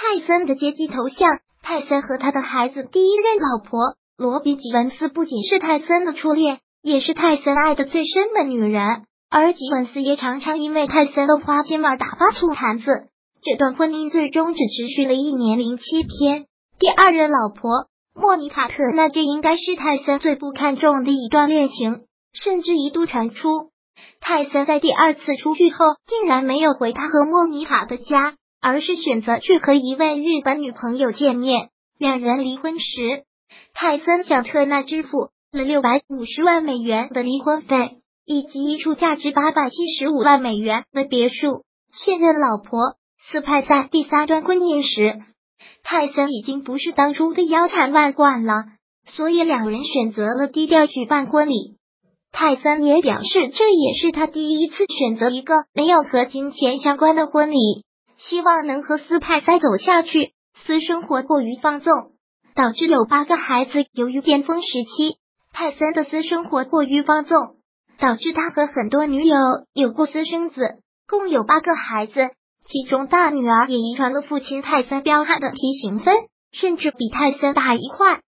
泰森的阶级头像。泰森和他的孩子第一任老婆罗比·吉文斯不仅是泰森的初恋，也是泰森爱的最深的女人。而吉文斯也常常因为泰森的花心而打发醋坛子。这段婚姻最终只持续了一年零七天。第二任老婆莫妮卡特，那这应该是泰森最不看重的一段恋情，甚至一度传出泰森在第二次出狱后，竟然没有回他和莫妮卡的家。而是选择去和一位日本女朋友见面。两人离婚时，泰森向特纳支付了六百五十万美元的离婚费，以及一处价值八百七十五万美元的别墅。现任老婆斯派在第三段婚姻时，泰森已经不是当初的腰缠万贯了，所以两人选择了低调举办婚礼。泰森也表示，这也是他第一次选择一个没有和金钱相关的婚礼。希望能和斯派再走下去。私生活过于放纵，导致有八个孩子。由于巅峰时期，泰森的私生活过于放纵，导致他和很多女友有过私生子，共有八个孩子。其中大女儿也遗传了父亲泰森彪悍的体型分，甚至比泰森大一块。